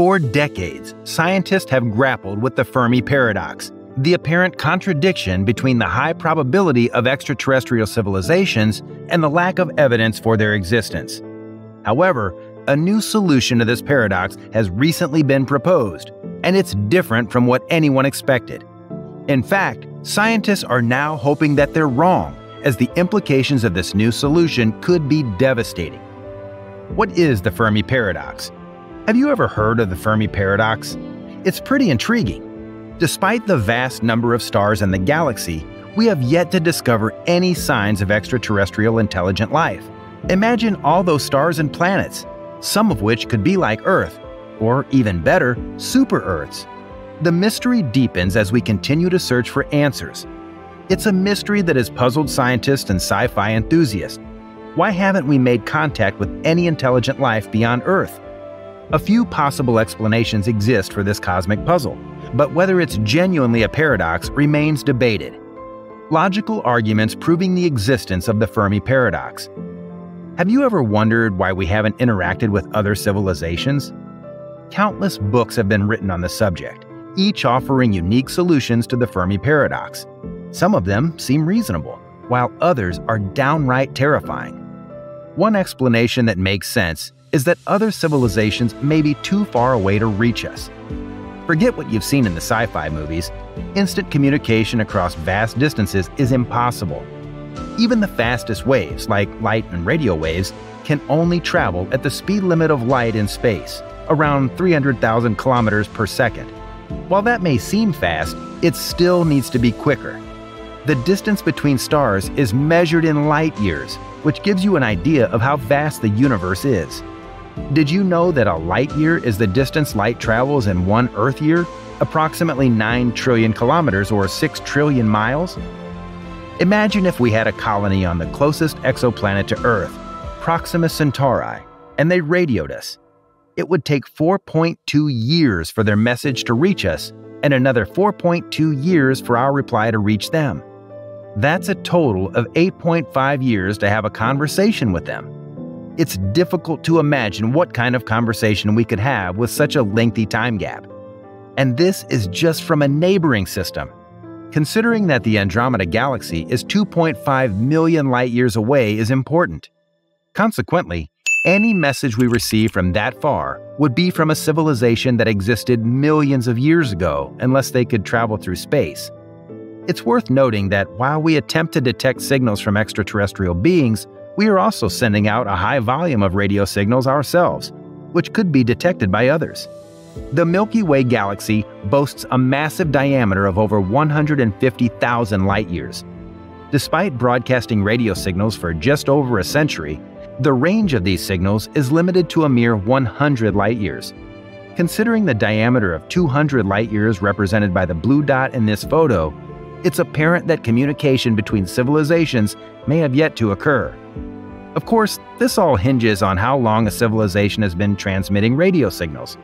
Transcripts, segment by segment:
For decades, scientists have grappled with the Fermi paradox, the apparent contradiction between the high probability of extraterrestrial civilizations and the lack of evidence for their existence. However, a new solution to this paradox has recently been proposed, and it's different from what anyone expected. In fact, scientists are now hoping that they're wrong, as the implications of this new solution could be devastating. What is the Fermi paradox? Have you ever heard of the Fermi paradox? It's pretty intriguing. Despite the vast number of stars in the galaxy, we have yet to discover any signs of extraterrestrial intelligent life. Imagine all those stars and planets, some of which could be like Earth, or even better, super Earths. The mystery deepens as we continue to search for answers. It's a mystery that has puzzled scientists and sci fi enthusiasts. Why haven't we made contact with any intelligent life beyond Earth? A few possible explanations exist for this cosmic puzzle but whether it's genuinely a paradox remains debated. Logical arguments proving the existence of the Fermi paradox. Have you ever wondered why we haven't interacted with other civilizations? Countless books have been written on the subject, each offering unique solutions to the Fermi paradox. Some of them seem reasonable, while others are downright terrifying. One explanation that makes sense is that other civilizations may be too far away to reach us, Forget what you've seen in the sci fi movies. Instant communication across vast distances is impossible. Even the fastest waves, like light and radio waves, can only travel at the speed limit of light in space, around 300,000 kilometers per second. While that may seem fast, it still needs to be quicker. The distance between stars is measured in light years, which gives you an idea of how vast the universe is. Did you know that a light year is the distance light travels in one Earth year? Approximately 9 trillion kilometers or 6 trillion miles? Imagine if we had a colony on the closest exoplanet to Earth, Proxima Centauri, and they radioed us. It would take 4.2 years for their message to reach us and another 4.2 years for our reply to reach them. That's a total of 8.5 years to have a conversation with them. It's difficult to imagine what kind of conversation we could have with such a lengthy time gap. And this is just from a neighboring system. Considering that the Andromeda Galaxy is 2.5 million light years away is important. Consequently, any message we receive from that far would be from a civilization that existed millions of years ago unless they could travel through space. It's worth noting that while we attempt to detect signals from extraterrestrial beings, we are also sending out a high volume of radio signals ourselves, which could be detected by others. The Milky Way galaxy boasts a massive diameter of over 150,000 light years. Despite broadcasting radio signals for just over a century, the range of these signals is limited to a mere 100 light years. Considering the diameter of 200 light years represented by the blue dot in this photo, it's apparent that communication between civilizations may have yet to occur. Of course, this all hinges on how long a civilization has been transmitting radio signals.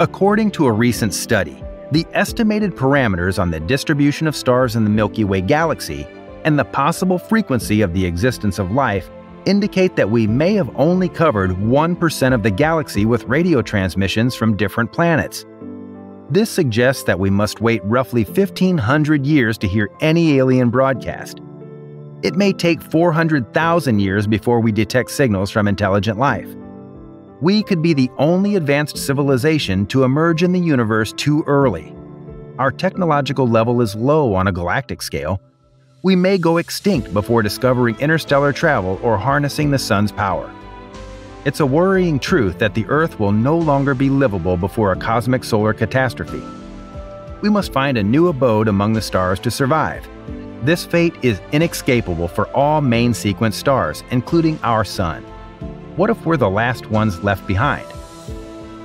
According to a recent study, the estimated parameters on the distribution of stars in the Milky Way galaxy and the possible frequency of the existence of life indicate that we may have only covered 1% of the galaxy with radio transmissions from different planets. This suggests that we must wait roughly 1500 years to hear any alien broadcast. It may take 400,000 years before we detect signals from intelligent life. We could be the only advanced civilization to emerge in the universe too early. Our technological level is low on a galactic scale. We may go extinct before discovering interstellar travel or harnessing the sun's power. It's a worrying truth that the Earth will no longer be livable before a cosmic solar catastrophe. We must find a new abode among the stars to survive. This fate is inescapable for all main sequence stars, including our Sun. What if we're the last ones left behind?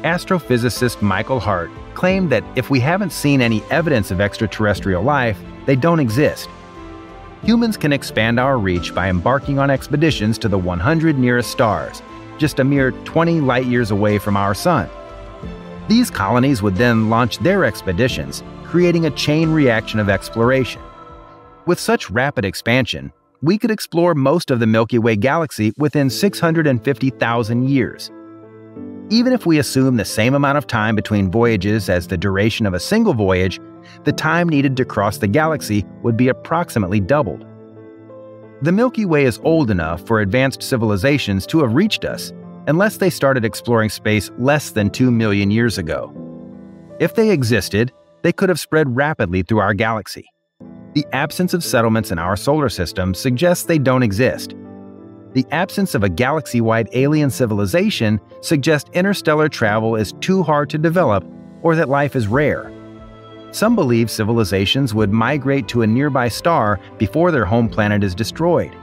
Astrophysicist Michael Hart claimed that if we haven't seen any evidence of extraterrestrial life, they don't exist. Humans can expand our reach by embarking on expeditions to the 100 nearest stars, just a mere 20 light years away from our Sun. These colonies would then launch their expeditions, creating a chain reaction of exploration. With such rapid expansion, we could explore most of the Milky Way galaxy within 650,000 years. Even if we assume the same amount of time between voyages as the duration of a single voyage, the time needed to cross the galaxy would be approximately doubled. The Milky Way is old enough for advanced civilizations to have reached us, unless they started exploring space less than 2 million years ago. If they existed, they could have spread rapidly through our galaxy. The absence of settlements in our solar system suggests they don't exist. The absence of a galaxy wide alien civilization suggests interstellar travel is too hard to develop or that life is rare. Some believe civilizations would migrate to a nearby star before their home planet is destroyed.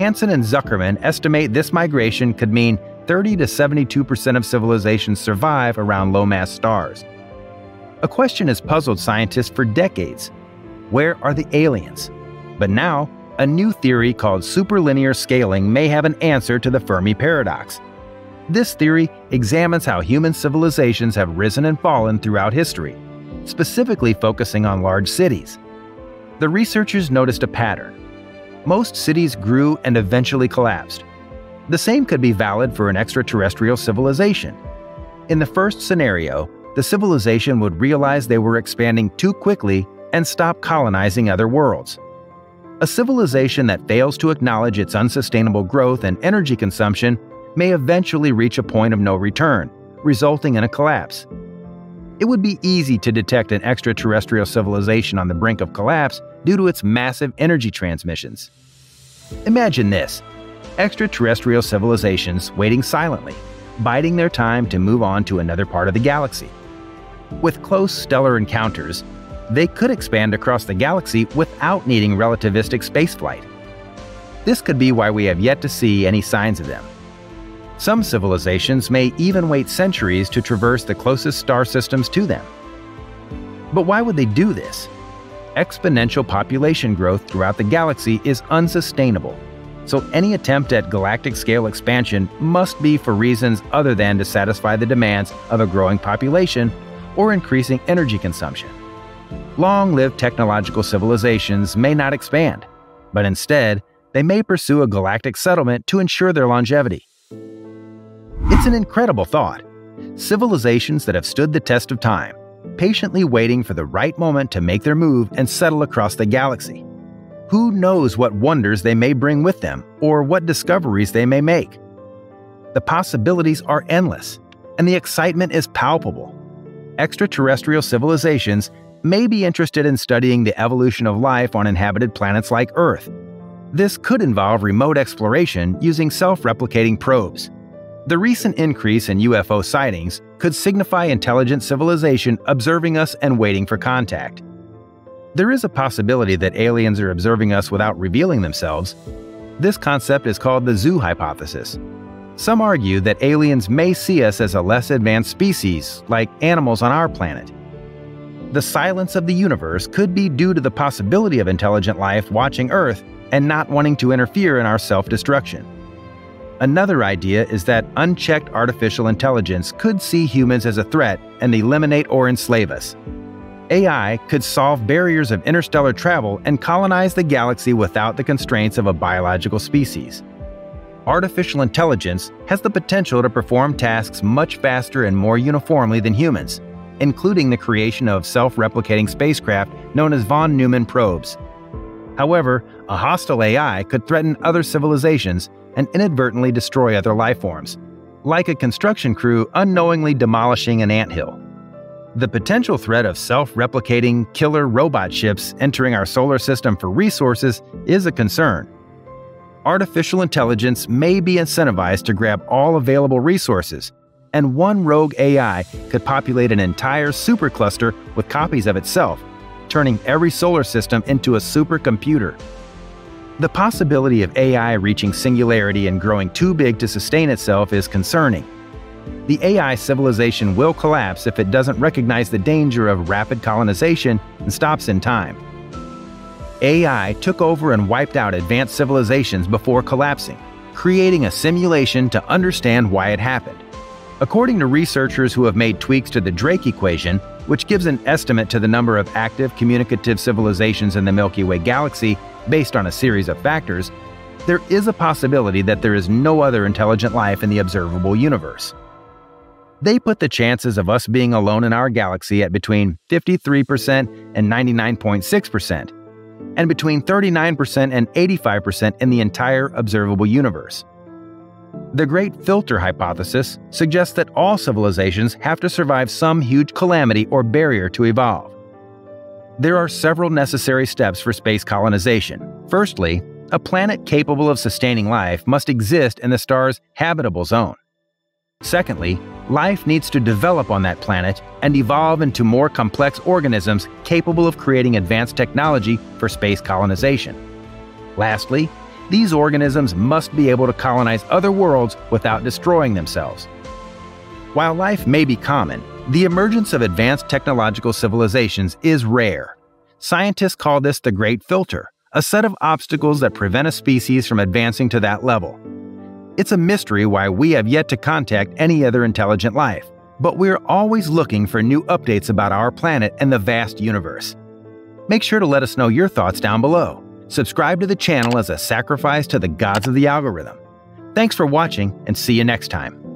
Hansen and Zuckerman estimate this migration could mean 30 to 72% of civilizations survive around low mass stars. A question has puzzled scientists for decades where are the aliens? But now, a new theory called superlinear scaling may have an answer to the Fermi paradox. This theory examines how human civilizations have risen and fallen throughout history, specifically focusing on large cities. The researchers noticed a pattern. Most cities grew and eventually collapsed. The same could be valid for an extraterrestrial civilization. In the first scenario, the civilization would realize they were expanding too quickly and stop colonizing other worlds. A civilization that fails to acknowledge its unsustainable growth and energy consumption may eventually reach a point of no return, resulting in a collapse. It would be easy to detect an extraterrestrial civilization on the brink of collapse due to its massive energy transmissions. Imagine this extraterrestrial civilizations waiting silently, biding their time to move on to another part of the galaxy. With close stellar encounters, they could expand across the galaxy without needing relativistic spaceflight. This could be why we have yet to see any signs of them. Some civilizations may even wait centuries to traverse the closest star systems to them. But why would they do this? Exponential population growth throughout the galaxy is unsustainable, so any attempt at galactic scale expansion must be for reasons other than to satisfy the demands of a growing population or increasing energy consumption. Long lived technological civilizations may not expand, but instead, they may pursue a galactic settlement to ensure their longevity. It's an incredible thought. Civilizations that have stood the test of time, patiently waiting for the right moment to make their move and settle across the galaxy. Who knows what wonders they may bring with them or what discoveries they may make? The possibilities are endless, and the excitement is palpable. Extraterrestrial civilizations may be interested in studying the evolution of life on inhabited planets like Earth. This could involve remote exploration using self replicating probes. The recent increase in UFO sightings could signify intelligent civilization observing us and waiting for contact. There is a possibility that aliens are observing us without revealing themselves. This concept is called the zoo hypothesis. Some argue that aliens may see us as a less advanced species, like animals on our planet the silence of the universe could be due to the possibility of intelligent life watching Earth and not wanting to interfere in our self destruction. Another idea is that unchecked artificial intelligence could see humans as a threat and eliminate or enslave us. AI could solve barriers of interstellar travel and colonize the galaxy without the constraints of a biological species. Artificial intelligence has the potential to perform tasks much faster and more uniformly than humans including the creation of self-replicating spacecraft known as von Neumann probes. However, a hostile AI could threaten other civilizations and inadvertently destroy other lifeforms, like a construction crew unknowingly demolishing an anthill. The potential threat of self-replicating killer robot ships entering our solar system for resources is a concern. Artificial intelligence may be incentivized to grab all available resources, and one rogue AI could populate an entire supercluster with copies of itself, turning every solar system into a supercomputer. The possibility of AI reaching singularity and growing too big to sustain itself is concerning. The AI civilization will collapse if it doesn't recognize the danger of rapid colonization and stops in time. AI took over and wiped out advanced civilizations before collapsing, creating a simulation to understand why it happened. According to researchers who have made tweaks to the Drake equation, which gives an estimate to the number of active communicative civilizations in the Milky Way galaxy based on a series of factors, there is a possibility that there is no other intelligent life in the observable universe. They put the chances of us being alone in our galaxy at between 53% and 99.6%, and between 39% and 85% in the entire observable universe. The Great Filter hypothesis suggests that all civilizations have to survive some huge calamity or barrier to evolve. There are several necessary steps for space colonization. Firstly, a planet capable of sustaining life must exist in the star's habitable zone. Secondly, life needs to develop on that planet and evolve into more complex organisms capable of creating advanced technology for space colonization. Lastly, these organisms must be able to colonize other worlds without destroying themselves. While life may be common, the emergence of advanced technological civilizations is rare. Scientists call this the Great Filter, a set of obstacles that prevent a species from advancing to that level. It's a mystery why we have yet to contact any other intelligent life, but we're always looking for new updates about our planet and the vast universe. Make sure to let us know your thoughts down below. Subscribe to the channel as a sacrifice to the gods of the algorithm. Thanks for watching and see you next time.